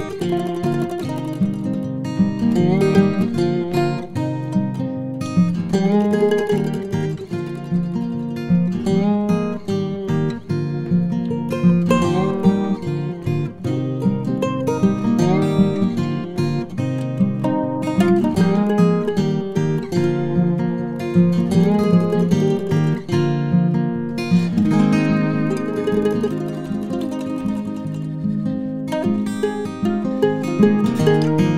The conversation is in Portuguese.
Música Música